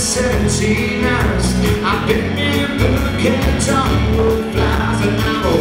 17 hours. I've been in the cage on flies and I'm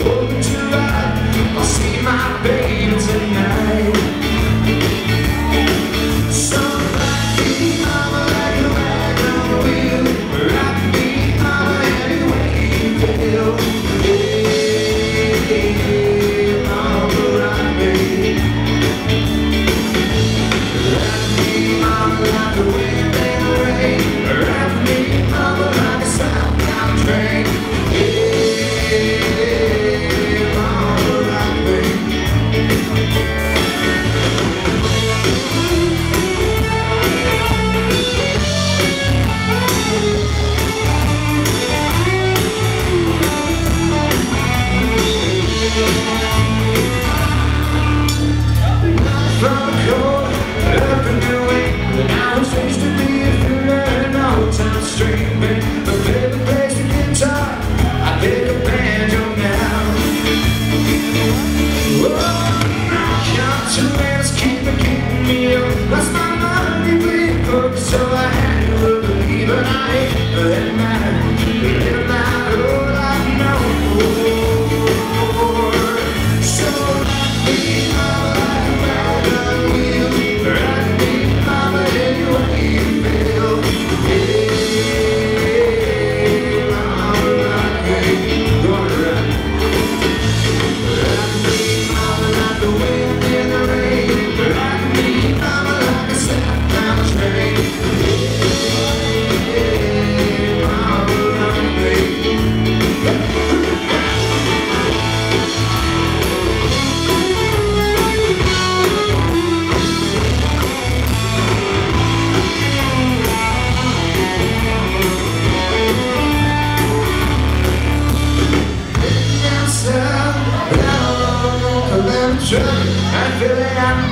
Sure, I'm feeling